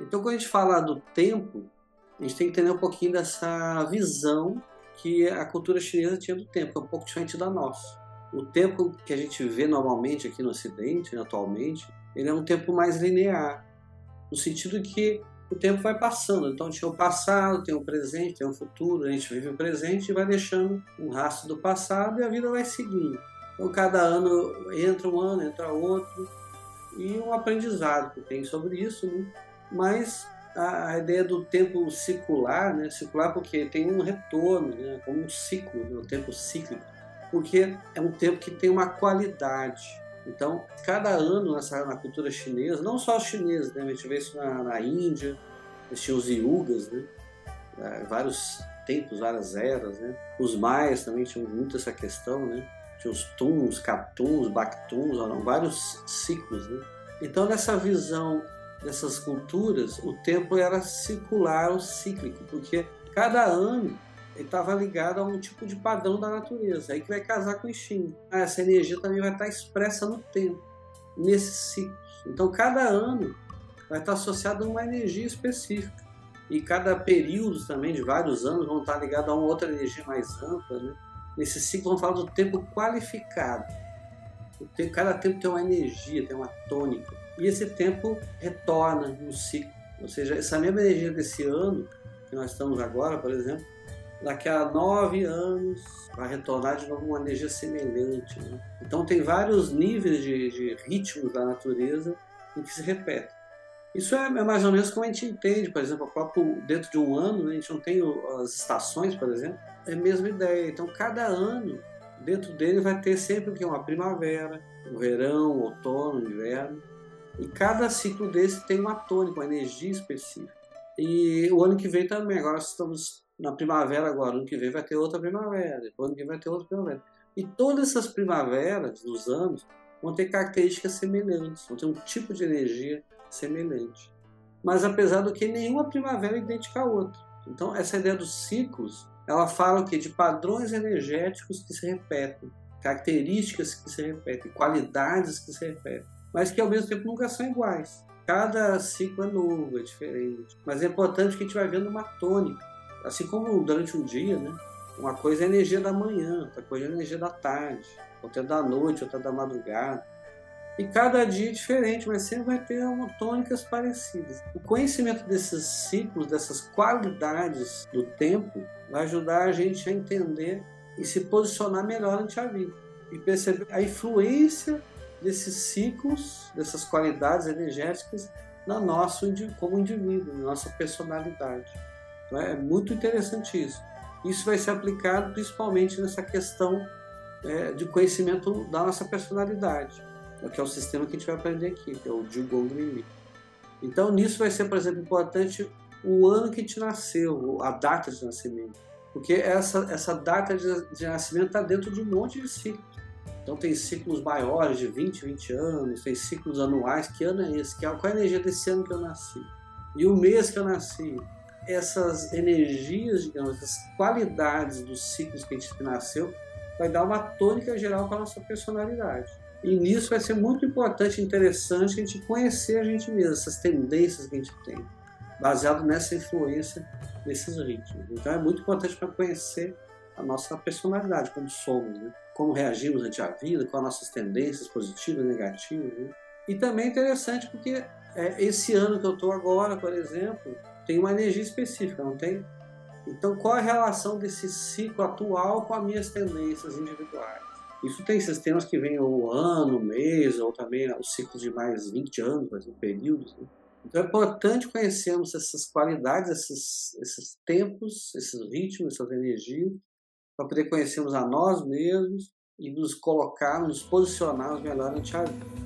Então, quando a gente fala do tempo, a gente tem que entender um pouquinho dessa visão que a cultura chinesa tinha do tempo, que é um pouco diferente da nossa. O tempo que a gente vê normalmente aqui no Ocidente, atualmente, ele é um tempo mais linear, no sentido que o tempo vai passando. Então tinha o passado, tem o presente, tem o futuro, a gente vive o presente e vai deixando um rastro do passado e a vida vai seguindo. Então cada ano entra um ano, entra outro, e um aprendizado que tem sobre isso, né? Mas a, ideia do tempo circular, né? circular porque tem um retorno, né? como um ciclo, né? tempo cíclico, porque é um tempo que tem uma qualidade. Então, cada ano nessa, na cultura chinesa, não só os chineses, né? a gente vê isso na, na Índia, eles os yugas, né? É, vários tempos, várias eras. Né? Os maias também tinham muito essa questão, né? tinha os tuns, catuns, bactuns, vários ciclos. Né? Então, nessa visão dessas culturas, o tempo era circular ou cíclico, porque cada ano estava ligado a um tipo de padrão da natureza. Aí que vai casar com o Xing. Ah, essa energia também vai estar expressa no tempo, nesses ciclos. Então, cada ano vai estar associado a uma energia específica. E cada período também, de vários anos, vão estar ligados a uma outra energia mais ampla. Né? Nesse ciclo, vamos falar do tempo qualificado. Cada tempo tem uma energia, tem uma tônica e esse tempo retorna no ciclo. Ou seja, essa mesma energia desse ano, que nós estamos agora, por exemplo, daqui a nove anos vai retornar de novo uma energia semelhante. Né? Então tem vários níveis de, de, ritmos da natureza em que se repetem. Isso é, é, mais ou menos como a gente entende, por exemplo, próprio, dentro de um ano, né, a gente não tem as estações, por exemplo, é a mesma ideia. Então cada ano, dentro dele vai ter sempre que? Uma primavera, o verão, o outono, o inverno. E cada ciclo desse tem uma tônica, uma energia específica. E o ano que vem também, agora estamos na primavera agora, ano que vem vai ter outra primavera, o ano que vem vai ter outra primavera. E todas essas primaveras dos anos vão ter características semelhantes, vão ter um tipo de energia semelhante. Mas apesar do que nenhuma primavera é idêntica à outra. Então essa ideia dos ciclos, ela fala o? De padrões energéticos que se repetem, características que se repetem, qualidades que se repetem mas que ao mesmo tempo nunca são iguais. Cada ciclo é novo, é diferente. Mas é importante que a gente vai vendo uma tônica. Assim como durante um dia, né? Uma coisa é a energia da manhã, outra coisa é a energia da tarde, outra é da noite, outra é da madrugada. E cada dia é diferente, mas sempre vai ter uma, tônicas parecidas. O conhecimento desses ciclos, dessas qualidades do tempo, vai ajudar a gente a entender e se posicionar melhor ante a vida. E perceber a influência desses ciclos, dessas qualidades energéticas na nosso, como indivíduo, na nossa personalidade. Então é muito interessante isso. Isso vai ser aplicado principalmente nessa questão é, de conhecimento da nossa personalidade, que é o sistema que a gente vai aprender aqui, que é o Jigong Mimi. Então nisso vai ser, por exemplo, importante o ano que te nasceu, a data de nascimento. Porque essa, essa data de, de nascimento está dentro de um monte de ciclos. Então tem ciclos maiores de 20, 20 anos, tem ciclos anuais. Que ano é esse? Qual é a energia desse ano que eu nasci? E o mês que eu nasci? Essas energias, digamos, essas qualidades dos ciclos que a gente nasceu, vai dar uma tônica geral para a nossa personalidade. E nisso vai ser muito importante e interessante a gente conhecer a gente mesmo, essas tendências que a gente tem, baseado nessa influência desses ritmos. Então é muito importante para conhecer a nossa personalidade, como somos, né? como reagimos ante a vida, as nossas tendências positivas negativas. Né? E também é interessante porque é, esse ano que eu estou agora, por exemplo, tem uma energia específica, não tem? Então, qual é a relação desse ciclo atual com as minhas tendências individuais? Isso tem sistemas que vêm o ano, o mês, ou também o ciclo de mais 20 anos, mais períodos. Né? Então é importante conhecermos essas qualidades, esses, esses tempos, esses ritmos, essas energias, para poder conhecermos a nós mesmos e nos colocar, nos posicionarmos melhor ante a vida.